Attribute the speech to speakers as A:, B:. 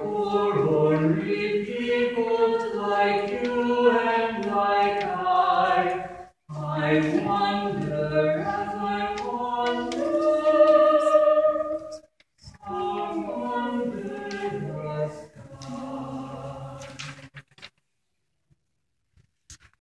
A: For poor